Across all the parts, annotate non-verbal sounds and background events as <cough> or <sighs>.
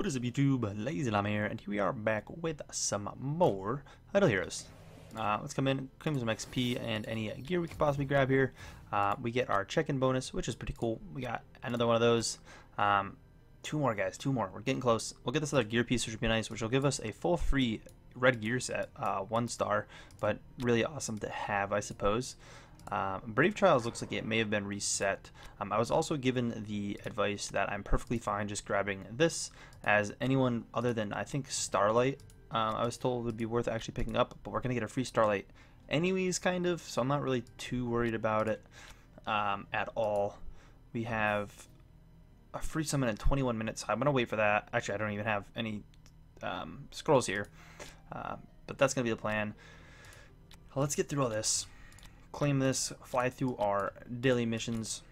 What is up YouTube? Lazy Llama here, and here we are back with some more Idle Heroes. Uh, let's come in, claim some XP and any gear we can possibly grab here. Uh, we get our check-in bonus, which is pretty cool. We got another one of those. Um, two more guys, two more. We're getting close. We'll get this other gear piece, which would be nice, which will give us a full free red gear set, uh, one star, but really awesome to have, I suppose. Um, Brave Trials looks like it may have been reset. Um, I was also given the advice that I'm perfectly fine just grabbing this, as anyone other than I think Starlight, um, I was told would be worth actually picking up, but we're going to get a free Starlight anyways, kind of, so I'm not really too worried about it um, at all. We have a free summon in 21 minutes. I'm going to wait for that. Actually, I don't even have any um, scrolls here, uh, but that's going to be the plan. Let's get through all this claim this, fly through our daily missions.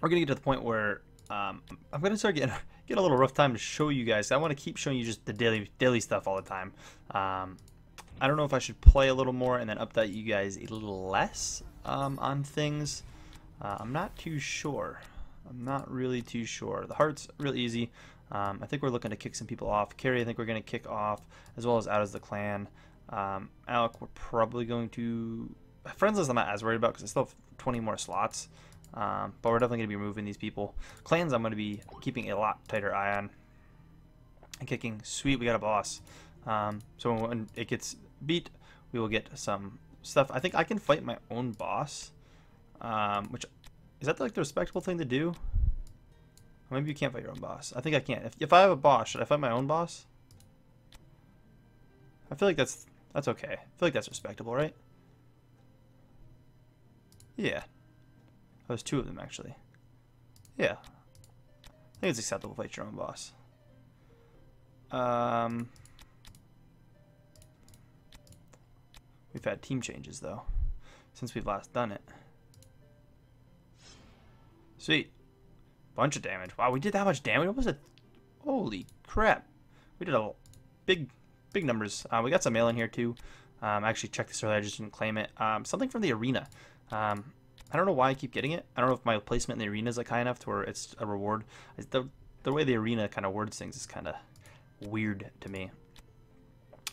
We're gonna get to the point where um, I'm gonna start getting <laughs> get a little rough time to show you guys. I want to keep showing you just the daily daily stuff all the time. Um, I don't know if I should play a little more and then update you guys a little less um, on things. Uh, I'm not too sure. I'm not really too sure. The heart's really easy. Um, I think we're looking to kick some people off. Carrie, I think we're going to kick off, as well as out as the clan. Um, Alec, we're probably going to friends I'm not as worried about because I still have 20 more slots. Um, but we're definitely going to be removing these people. Clans I'm going to be keeping a lot tighter eye on. And kicking. Sweet, we got a boss. Um, so when it gets beat, we will get some stuff. I think I can fight my own boss. Um, which, is that like the respectable thing to do? Maybe you can't fight your own boss. I think I can. If, if I have a boss, should I fight my own boss? I feel like that's that's okay. I feel like that's respectable, right? Yeah. There's two of them, actually. Yeah. I think it's acceptable to fight your own boss. Um, we've had team changes, though, since we've last done it. Sweet. Bunch of damage. Wow, we did that much damage? What was it? Holy crap. We did a big, big numbers. Uh, we got some mail in here, too. Um, I actually checked this earlier. I just didn't claim it. Um, something from the arena. Um, I don't know why I keep getting it. I don't know if my placement in the arena is like high enough to where it's a reward. The, the way the arena kind of words things is kind of weird to me.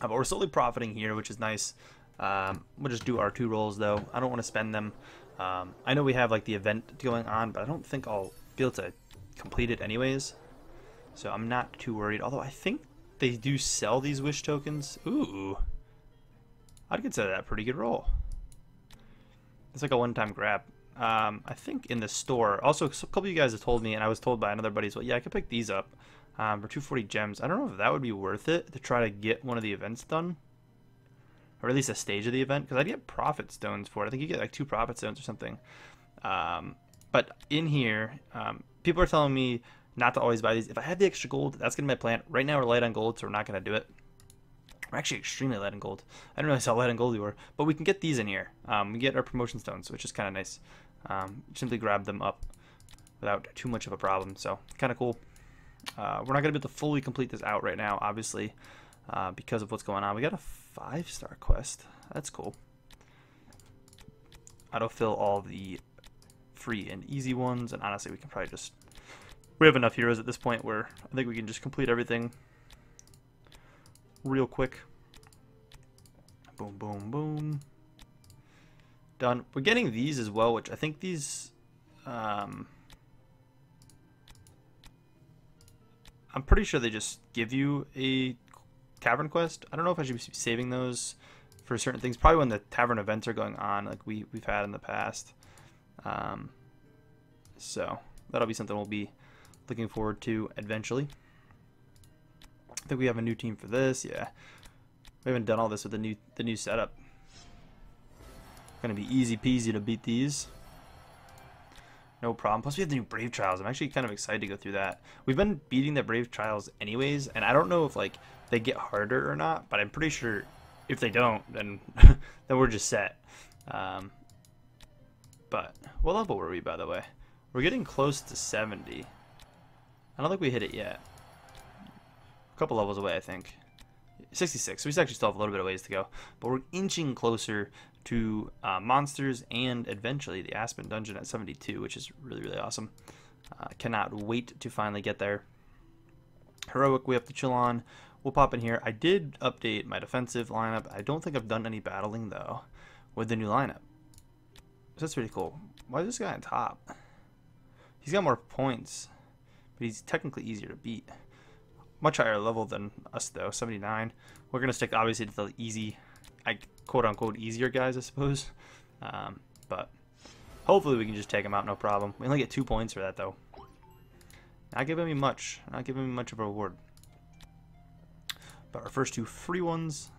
Uh, but we're slowly profiting here, which is nice. Um, we'll just do our two rolls though. I don't want to spend them. Um, I know we have like the event going on, but I don't think I'll be able to complete it anyways. So I'm not too worried. Although I think they do sell these wish tokens. Ooh. I'd consider that pretty good roll. It's like a one-time grab. Um, I think in the store. Also, a couple of you guys have told me, and I was told by another buddy as well, yeah, I could pick these up um, for 240 gems. I don't know if that would be worth it to try to get one of the events done. Or at least a stage of the event, because I'd get profit stones for it. I think you get like two profit stones or something. Um, but in here, um, people are telling me not to always buy these. If I have the extra gold, that's going to be my plan. Right now we're light on gold, so we're not going to do it. We're actually extremely light and gold. I didn't realize how light and gold we were, but we can get these in here. Um, we get our promotion stones, which is kind of nice. Um, simply grab them up without too much of a problem, so kind of cool. Uh, we're not going to be able to fully complete this out right now, obviously, uh, because of what's going on. We got a five-star quest. That's cool. Autofill all the free and easy ones, and honestly, we can probably just... We have enough heroes at this point where I think we can just complete everything real quick. Boom, boom, boom. Done. We're getting these as well, which I think these... Um, I'm pretty sure they just give you a tavern quest. I don't know if I should be saving those for certain things. Probably when the tavern events are going on, like we, we've had in the past. Um, so that'll be something we'll be looking forward to eventually. I think we have a new team for this. Yeah, we haven't done all this with the new the new setup. Gonna be easy peasy to beat these. No problem. Plus we have the new Brave Trials. I'm actually kind of excited to go through that. We've been beating the Brave Trials anyways, and I don't know if like they get harder or not, but I'm pretty sure if they don't, then <laughs> then we're just set. Um, but what level were we, by the way? We're getting close to 70. I don't think we hit it yet couple levels away, I think. 66. So we actually still have a little bit of ways to go. But we're inching closer to uh, monsters and eventually the Aspen Dungeon at 72, which is really, really awesome. Uh, cannot wait to finally get there. Heroic we have to chill on. We'll pop in here. I did update my defensive lineup. I don't think I've done any battling, though, with the new lineup. So that's pretty cool. Why is this guy on top? He's got more points, but he's technically easier to beat. Much higher level than us, though, 79. We're going to stick, obviously, to the easy, I quote-unquote easier guys, I suppose. Um, but hopefully we can just take him out, no problem. We only get two points for that, though. Not giving me much. Not giving me much of a reward. But our first two free ones,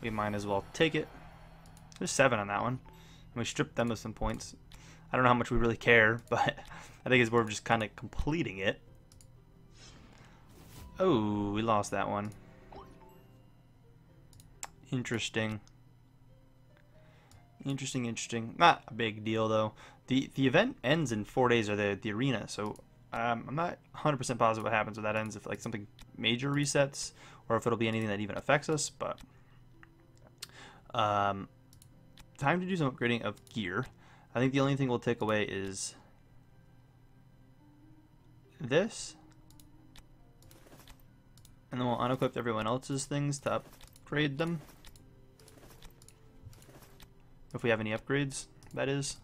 we might as well take it. There's seven on that one. And we stripped them of some points. I don't know how much we really care, <laughs> but I think it's worth just kind of completing it. Oh, we lost that one. Interesting. Interesting, interesting. Not a big deal though. The the event ends in four days, or the the arena. So um, I'm not 100% positive what happens when that ends. If like something major resets, or if it'll be anything that even affects us. But um, time to do some upgrading of gear. I think the only thing we'll take away is this. And then we'll unequip everyone else's things to upgrade them. If we have any upgrades, that is.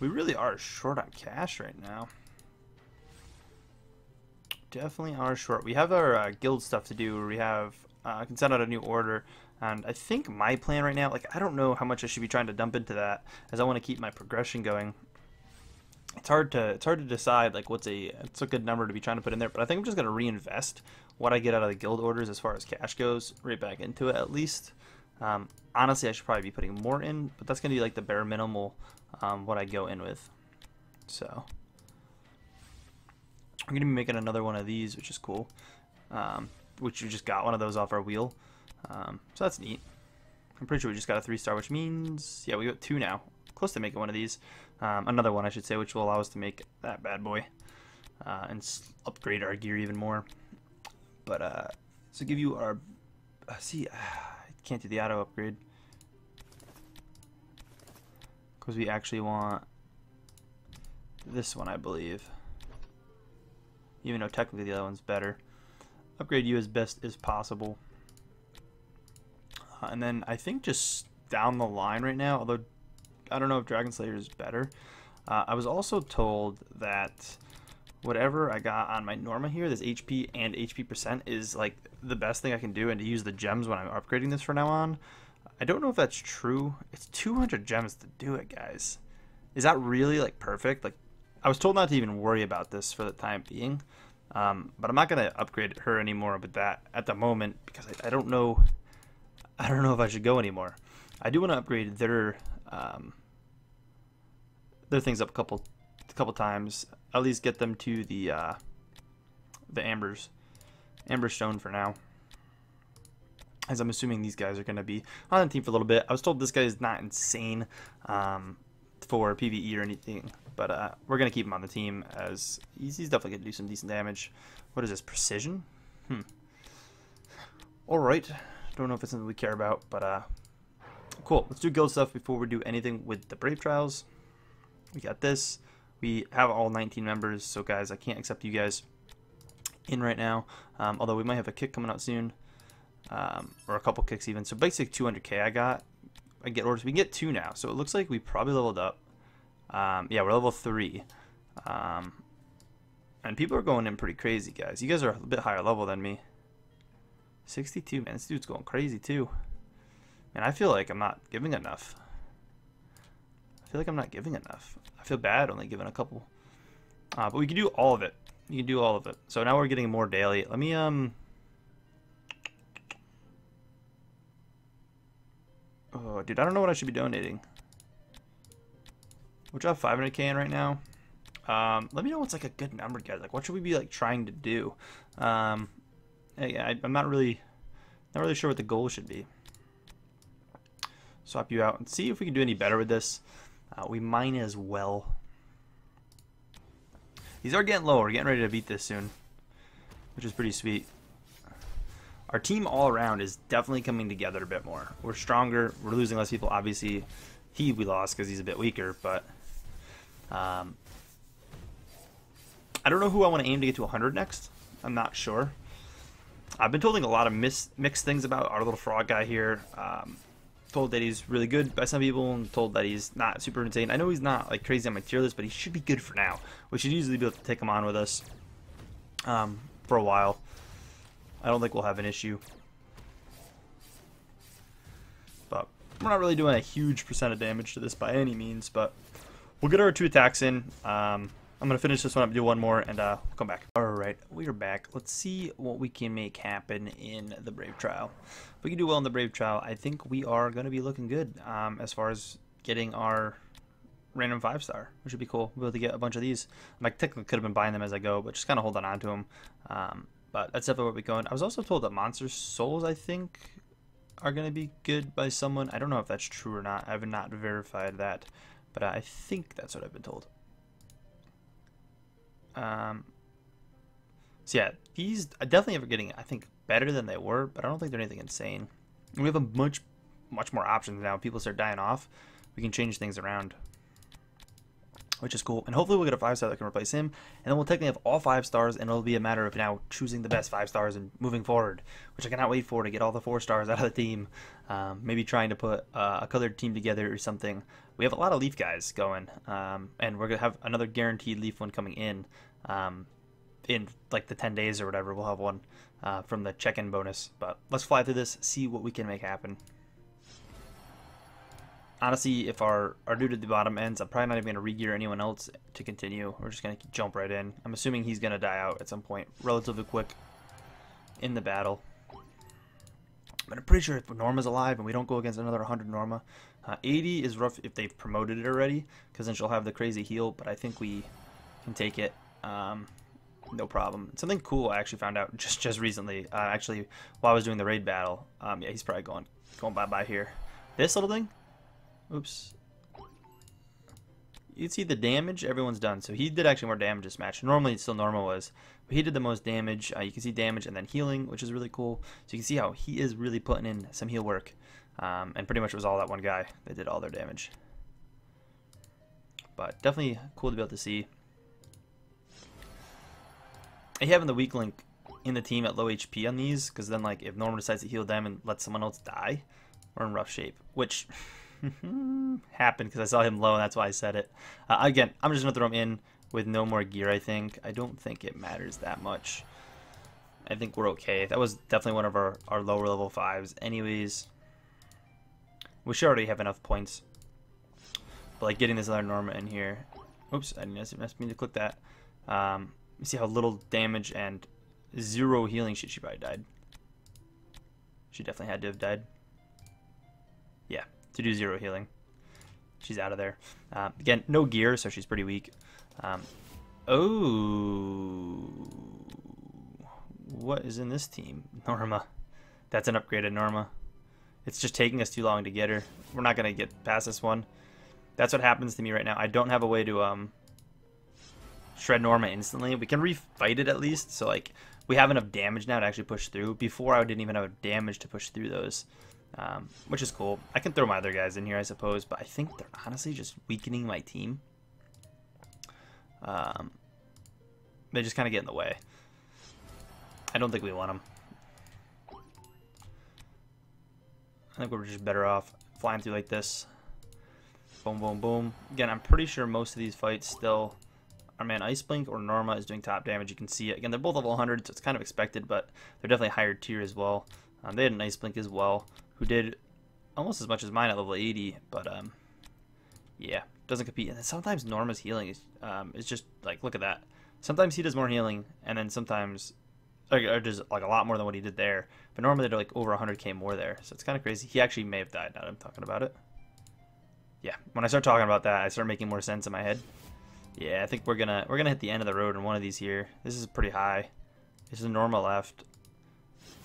We really are short on cash right now. Definitely are short. We have our uh, guild stuff to do. we have uh, can send out a new order. And I think my plan right now, like I don't know how much I should be trying to dump into that, as I want to keep my progression going. It's hard to it's hard to decide like what's a it's a good number to be trying to put in there, but I think I'm just gonna reinvest what I get out of the guild orders as far as cash goes right back into it at least. Um, honestly, I should probably be putting more in, but that's gonna be like the bare minimal um, what I go in with. So I'm gonna be making another one of these, which is cool. Um, which you just got one of those off our wheel. Um, so that's neat. I'm pretty sure we just got a three star, which means, yeah, we got two now. Close to making one of these. Um, another one, I should say, which will allow us to make that bad boy. Uh, and upgrade our gear even more. But, uh, so give you our, uh, see, uh, <sighs> I can't do the auto upgrade. Because we actually want this one, I believe. Even though technically the other one's better. Upgrade you as best as possible. Uh, and then I think just down the line right now, although I don't know if Dragon Slayer is better. Uh, I was also told that whatever I got on my Norma here, this HP and HP percent is like the best thing I can do and to use the gems when I'm upgrading this from now on. I don't know if that's true. It's 200 gems to do it, guys. Is that really like perfect? Like I was told not to even worry about this for the time being. Um, but I'm not gonna upgrade her anymore with that at the moment because I, I, don't know. I don't know if I should go anymore. I do want to upgrade their um, their things up a couple a couple times. At least get them to the uh, the ambers, amber stone for now. As I'm assuming these guys are going to be on the team for a little bit. I was told this guy is not insane um, for PVE or anything, but uh, we're going to keep him on the team as he's, he's definitely going to do some decent damage. What is this, precision? Hmm. Alright. Don't know if it's something we care about, but uh, cool. Let's do guild stuff before we do anything with the Brave Trials. We got this. We have all 19 members, so guys, I can't accept you guys in right now. Um, although we might have a kick coming out soon, um, or a couple kicks even. So basic 200k I got. I get orders. We can get two now, so it looks like we probably leveled up. Um, yeah, we're level 3. Um, and people are going in pretty crazy, guys. You guys are a bit higher level than me. 62, man. This dude's going crazy, too. And I feel like I'm not giving enough. Feel like I'm not giving enough. I feel bad only giving a couple. Uh, but we can do all of it. You can do all of it. So now we're getting more daily. Let me, um... Oh, dude, I don't know what I should be donating. We're have 500k in right now. Um, let me know what's like a good number, guys. Like, what should we be like trying to do? Um, I, I'm not really, not really sure what the goal should be. Swap you out and see if we can do any better with this. Uh, we might as well. These are getting low. We're getting ready to beat this soon, which is pretty sweet. Our team all around is definitely coming together a bit more. We're stronger. We're losing less people. Obviously, he we lost because he's a bit weaker, but um, I don't know who I want to aim to get to 100 next. I'm not sure. I've been told a lot of mis mixed things about our little frog guy here. Um, told that he's really good by some people and told that he's not super insane. I know he's not like crazy on my tier list, but he should be good for now. We should easily be able to take him on with us um, for a while. I don't think we'll have an issue. But we're not really doing a huge percent of damage to this by any means, but we'll get our two attacks in. Um, I'm going to finish this one up, do one more, and uh, come back. Alright, we are back. Let's see what we can make happen in the Brave Trial. If we can do well in the Brave Trial, I think we are going to be looking good um, as far as getting our random 5-star, which would be cool. We'll be able to get a bunch of these. I technically could have been buying them as I go, but just kind of holding on to them. Um, but that's definitely where we're going. I was also told that Monster Souls, I think, are going to be good by someone. I don't know if that's true or not. I have not verified that, but I think that's what I've been told. Um, so yeah, these definitely are getting, I think, better than they were, but I don't think they're anything insane. We have a much, much more options now. People start dying off. We can change things around, which is cool. And hopefully we'll get a five star that can replace him, and then we'll technically have all five stars, and it'll be a matter of now choosing the best five stars and moving forward, which I cannot wait for to get all the four stars out of the team. Um, maybe trying to put uh, a colored team together or something. We have a lot of Leaf guys going, um, and we're gonna have another guaranteed Leaf one coming in. Um, in like the 10 days or whatever, we'll have one uh, from the check-in bonus. But let's fly through this, see what we can make happen. Honestly, if our, our dude at the bottom ends, I'm probably not even going to re-gear anyone else to continue. We're just going to jump right in. I'm assuming he's going to die out at some point relatively quick in the battle. But I'm pretty sure if Norma's alive and we don't go against another 100 Norma, uh, 80 is rough if they've promoted it already, because then she'll have the crazy heal, but I think we can take it. Um, no problem. Something cool I actually found out <laughs> just just recently. Uh, actually, while I was doing the raid battle. Um, yeah, he's probably going going bye bye here. This little thing. Oops. You can see the damage everyone's done. So he did actually more damage this match. Normally, it's still normal was, but he did the most damage. Uh, you can see damage and then healing, which is really cool. So you can see how he is really putting in some heal work. Um, and pretty much it was all that one guy that did all their damage. But definitely cool to be able to see. And having the weak link in the team at low HP on these, because then like if Norma decides to heal them and let someone else die, we're in rough shape. Which <laughs> happened because I saw him low and that's why I said it. Uh, again, I'm just going to throw him in with no more gear, I think. I don't think it matters that much. I think we're okay. That was definitely one of our, our lower level 5s anyways. We should already have enough points. But like getting this other Norma in here. Oops, I didn't mean to click that. Um, see how little damage and zero healing shit she probably died. She definitely had to have died. To do zero healing. She's out of there. Uh, again, no gear, so she's pretty weak. Um, oh, what is in this team? <laughs> Norma. That's an upgraded Norma. It's just taking us too long to get her. We're not gonna get past this one. That's what happens to me right now. I don't have a way to um shred Norma instantly. We can refight it at least. So like we have enough damage now to actually push through. Before I didn't even have damage to push through those, um, which is cool. I can throw my other guys in here, I suppose, but I think they're honestly just weakening my team. Um, they just kind of get in the way. I don't think we want them. I think we're just better off flying through like this. Boom, boom, boom. Again, I'm pretty sure most of these fights still our man Ice Blink or Norma is doing top damage. You can see it. Again, they're both level 100, so it's kind of expected, but they're definitely higher tier as well. Um, they had an Ice Blink as well, who did almost as much as mine at level 80, but um, yeah, doesn't compete. And sometimes Norma's healing is, um, is just like, look at that. Sometimes he does more healing, and then sometimes or, does like a lot more than what he did there. But normally they're like over 100k more there, so it's kind of crazy. He actually may have died now that I'm talking about it. Yeah, when I start talking about that, I start making more sense in my head. Yeah, I think we're gonna we're gonna hit the end of the road in one of these here. This is pretty high. This is a normal left.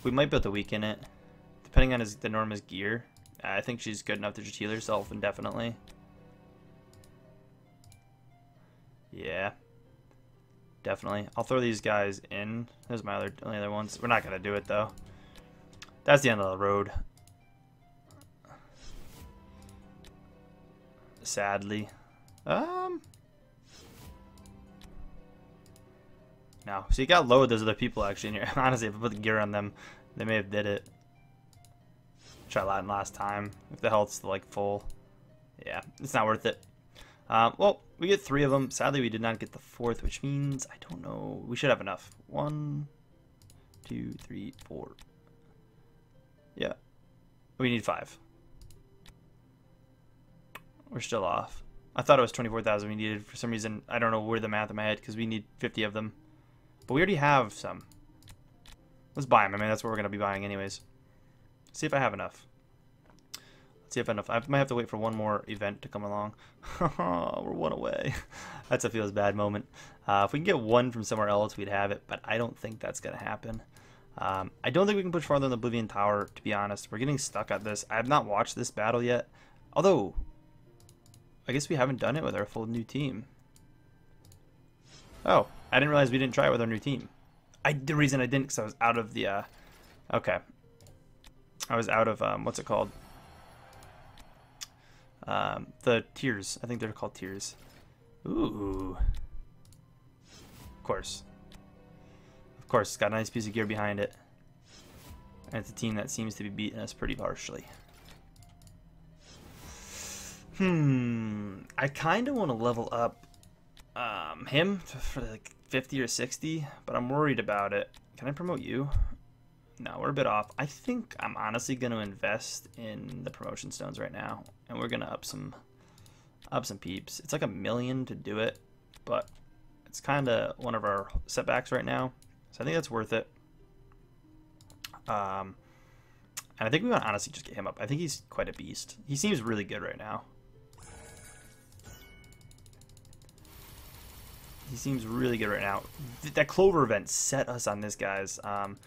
We might be able to weaken it, depending on his the Norma's gear. I think she's good enough to just heal herself indefinitely. Yeah, definitely. I'll throw these guys in. There's my other only other ones. We're not gonna do it though. That's the end of the road. Sadly. Um, No. So you got load those other people actually in here. <laughs> Honestly, if I put the gear on them, they may have did it. Try that last time. If the health's like full. Yeah, it's not worth it. Um, well, we get three of them. Sadly, we did not get the fourth, which means, I don't know, we should have enough. One, two, three, four. Yeah. We need five. We're still off. I thought it was 24,000 we needed. For some reason, I don't know where the math in my head, because we need 50 of them. But we already have some. Let's buy them. I mean, that's what we're going to be buying anyways. See if I have enough. Let's see if I have enough. I might have to wait for one more event to come along. <laughs> We're one away. <laughs> that's a feels bad moment. Uh, if we can get one from somewhere else, we'd have it, but I don't think that's going to happen. Um, I don't think we can push farther than the Oblivion Tower, to be honest. We're getting stuck at this. I have not watched this battle yet. Although, I guess we haven't done it with our full new team. Oh, I didn't realize we didn't try it with our new team. I The reason I didn't because I was out of the... Uh, okay. I was out of, um, what's it called? Um, the tiers. I think they're called tiers. Ooh. Of course. Of course, it's got a nice piece of gear behind it. And it's a team that seems to be beating us pretty harshly. Hmm. I kind of want to level up um, him for like 50 or 60, but I'm worried about it. Can I promote you? No, we're a bit off. I think I'm honestly going to invest in the promotion stones right now, and we're going to up some up some peeps. It's like a million to do it, but it's kind of one of our setbacks right now, so I think that's worth it. Um, and I think we want to honestly just get him up. I think he's quite a beast. He seems really good right now. He seems really good right now. That Clover event set us on this, guys. Um,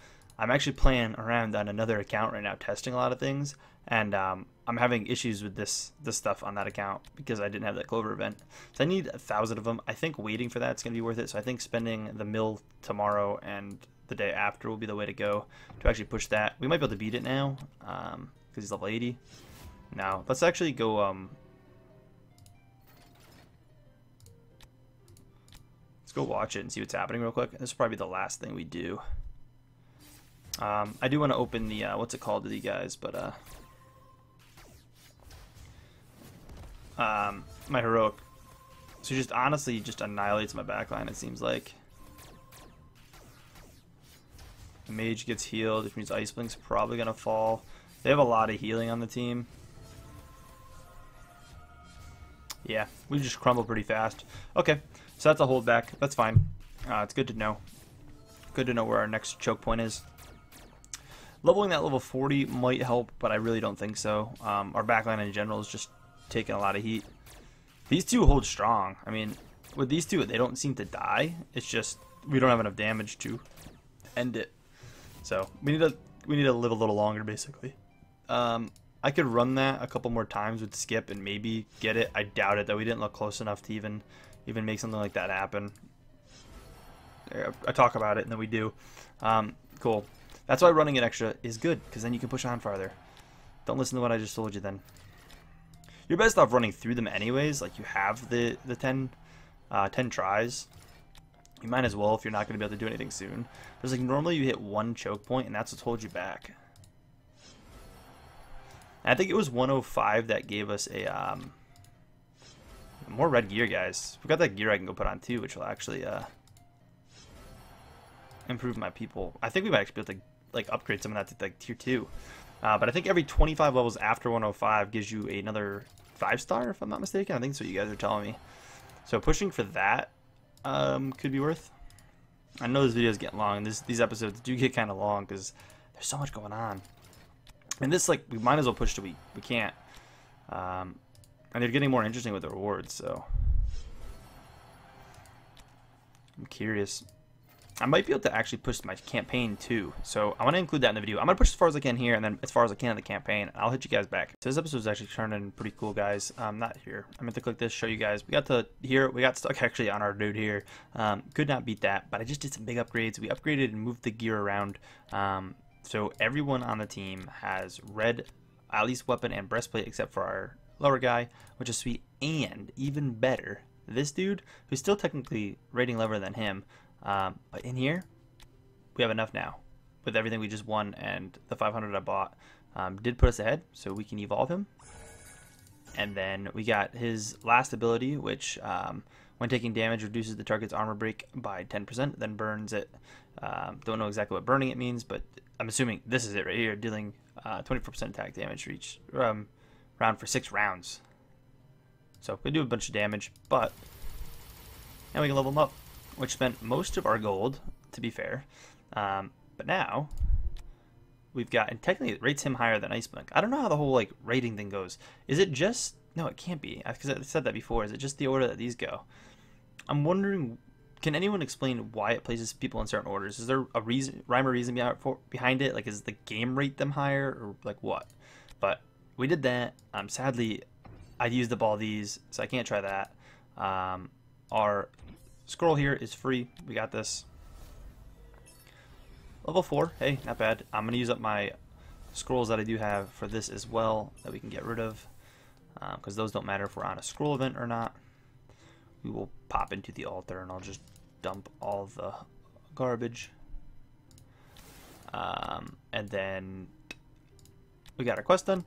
I'm actually playing around on another account right now, testing a lot of things, and um, I'm having issues with this this stuff on that account because I didn't have that Clover event. So I need a thousand of them. I think waiting for that's going to be worth it. So I think spending the mill tomorrow and the day after will be the way to go to actually push that. We might be able to beat it now because um, he's level 80. Now let's actually go. Um, let's go watch it and see what's happening real quick. This is probably be the last thing we do. Um, I do want to open the, uh, what's it called to you guys, but, uh, um, my heroic. So just honestly just annihilates my backline, it seems like. The mage gets healed, which means Ice Blink's probably going to fall. They have a lot of healing on the team. Yeah, we just crumble pretty fast. Okay, so that's a holdback. That's fine. Uh, it's good to know. Good to know where our next choke point is. Leveling that level 40 might help, but I really don't think so. Um, our backline in general is just taking a lot of heat. These two hold strong. I mean, with these two, they don't seem to die. It's just we don't have enough damage to end it. So we need to we need to live a little longer, basically. Um, I could run that a couple more times with skip and maybe get it. I doubt it though. We didn't look close enough to even even make something like that happen. I talk about it and then we do. Um, cool. That's why running it extra is good, because then you can push on farther. Don't listen to what I just told you then. You're best off running through them anyways, like you have the, the 10, uh, 10 tries. You might as well if you're not going to be able to do anything soon. Because like normally you hit one choke point and that's what holds you back. And I think it was 105 that gave us a um, more red gear, guys. We got that gear I can go put on too, which will actually uh, improve my people. I think we might actually be able to like upgrade some of that to like tier two. Uh, but I think every 25 levels after 105 gives you another five star, if I'm not mistaken. I think so. You guys are telling me. So pushing for that um, could be worth. I know this video is getting long. This, these episodes do get kind of long because there's so much going on. And this, like, we might as well push to we we can't. Um, and they're getting more interesting with the rewards. So I'm curious. I might be able to actually push my campaign too. So I want to include that in the video. I'm going to push as far as I can here and then as far as I can in the campaign. I'll hit you guys back. So this episode is actually turning pretty cool, guys. Um, not here. I meant to click this, show you guys. We got to here. We got stuck <laughs> actually on our dude here. Um, could not beat that, but I just did some big upgrades. We upgraded and moved the gear around. Um, so everyone on the team has red at least weapon and breastplate except for our lower guy, which is sweet. And even better, this dude, who's still technically rating lower than him, Um, but in here, we have enough now with everything we just won and the 500 I bought um, did put us ahead, so we can evolve him. And then we got his last ability, which um, when taking damage reduces the target's armor break by 10%, then burns it. Um, don't know exactly what burning it means, but I'm assuming this is it right here, dealing 24% uh, attack damage for each um, round for six rounds. So we do a bunch of damage, but now we can level him up, which spent most of our gold, to be fair. Um, but now we've got, and technically it rates him higher than Iceblink. I don't know how the whole like rating thing goes. Is it just, no, it can't be, because I said that before. Is it just the order that these go? I'm wondering, can anyone explain why it places people in certain orders? Is there a reason, rhyme or reason behind it? Like, is the game rate them higher, or like what? But we did that. Um, sadly, I used up all these, so I can't try that. Um, our scroll here is free. We got this. Level 4, hey, not bad. I'm going to use up my scrolls that I do have for this as well that we can get rid of because uh, those don't matter if we're on a scroll event or not. We will pop into the altar and I'll just dump all the garbage. Um, and then we got our quest done.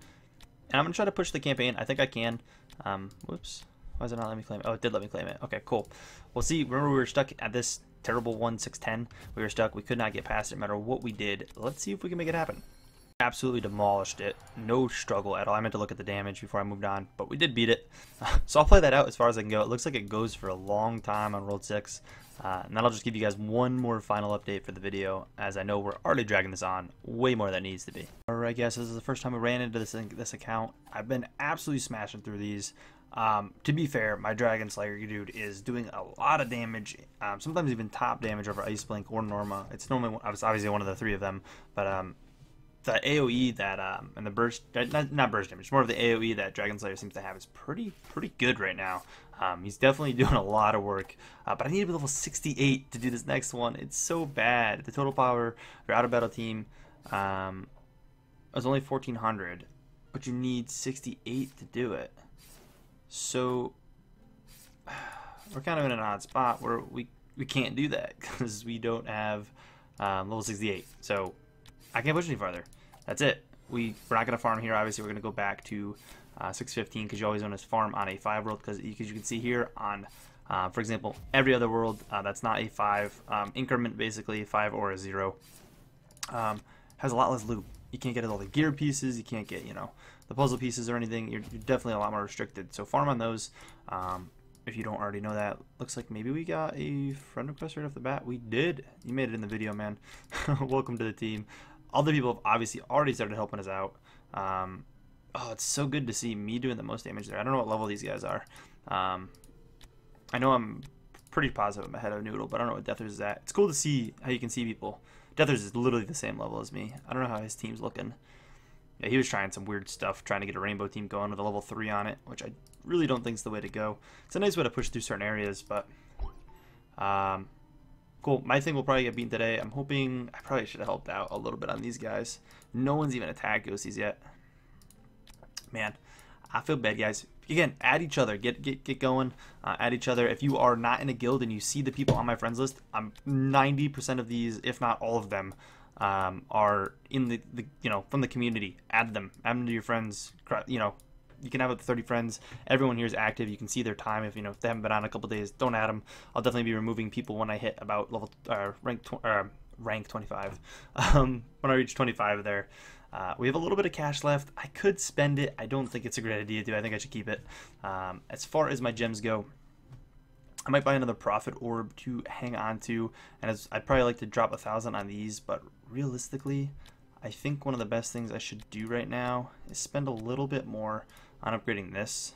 And I'm going to try to push the campaign. I think I can. Um, whoops. Why is it not letting me claim it? Oh, it did let me claim it. Okay, cool. We'll see. Remember we were stuck at this terrible 1-6-10. We were stuck. We could not get past it no matter what we did. Let's see if we can make it happen. Absolutely demolished it. No struggle at all. I meant to look at the damage before I moved on, but we did beat it. <laughs> so I'll play that out as far as I can go. It looks like it goes for a long time on World 6. Uh, and then I'll just give you guys one more final update for the video, as I know we're already dragging this on way more than needs to be. Alright guys, this is the first time we ran into this, this account. I've been absolutely smashing through these. Um, to be fair, my Dragon Slayer dude is doing a lot of damage, um, sometimes even top damage over Ice Blink or Norma. It's normally one I was obviously one of the three of them, but um, the AOE that um, and the burst not, not burst damage, more of the AOE that Dragon Slayer seems to have is pretty pretty good right now. Um, he's definitely <laughs> doing a lot of work, uh, but I need to be level 68 to do this next one. It's so bad. The total power for out of battle team um, was only 1400, but you need 68 to do it. So <sighs> we're kind of in an odd spot where we we can't do that because we don't have um, level 68. So I can't push any farther. That's it. We we're not gonna farm here. Obviously, we're gonna go back to uh, 615 because you always want to farm on a five world because you can see here on uh, for example, every other world uh, that's not a five um, increment, basically a five or a zero, um, has a lot less loot. You can't get all the gear pieces. You can't get you know the puzzle pieces or anything, you're, you're definitely a lot more restricted. So farm on those. Um, if you don't already know that, looks like maybe we got a friend request right off the bat. We did. You made it in the video, man. <laughs> Welcome to the team. Other people have obviously already started helping us out. Um, oh, it's so good to see me doing the most damage there. I don't know what level these guys are. Um, I know I'm pretty positive I'm ahead of Noodle, but I don't know what Deathers is at. It's cool to see how you can see people. Deathers is literally the same level as me. I don't know how his team's looking yeah, he was trying some weird stuff, trying to get a rainbow team going with a level 3 on it, which I really don't think is the way to go. It's a nice way to push through certain areas, but... Um, cool. My thing will probably get beaten today. I'm hoping... I probably should have helped out a little bit on these guys. No one's even attacked Ghosties yet. Man, I feel bad, guys. Again, add each other. Get get get going. Uh, add each other. If you are not in a guild and you see the people on my friends list, I'm 90% of these, if not all of them, um, are in the, the you know from the community. Add them, add them to your friends. You know, you can have up to 30 friends. Everyone here is active. You can see their time. If you know if they haven't been on a couple days, don't add them. I'll definitely be removing people when I hit about level uh, rank tw- uh, rank 25. <laughs> Um, when I reach 25 there. Uh, we have a little bit of cash left. I could spend it. I don't think it's a great idea to. I think I should keep it. Um, as far as my gems go, I might buy another prophet orb to hang on to, and as, I'd probably like to drop a thousand on these, but realistically, I think one of the best things I should do right now is spend a little bit more on upgrading this.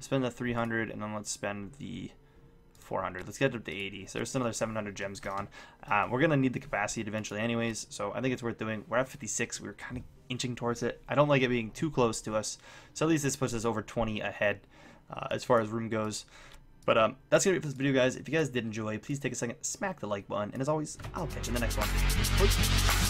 Spend the 300, and then let's spend the 400. Let's get up to 80. So there's another 700 gems gone. Uh, we're going to need the capacity eventually anyways, so I think it's worth doing. We're at 56. We are kind of inching towards it. I don't like it being too close to us, so at least this puts us over 20 ahead uh, as far as room goes. But um, that's going to be it for this video, guys. If you guys did enjoy, please take a second, smack the like button. And as always, I'll catch you in the next one.